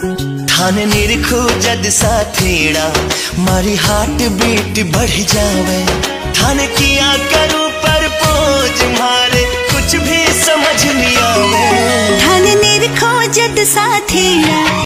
थान निरखो जद साथेड़ा मारी heart beat बढ़ जावे। थान किया करूँ पर पोज मारे, कुछ भी समझ नहीं आवे। थान निरखो जद साथेड़ा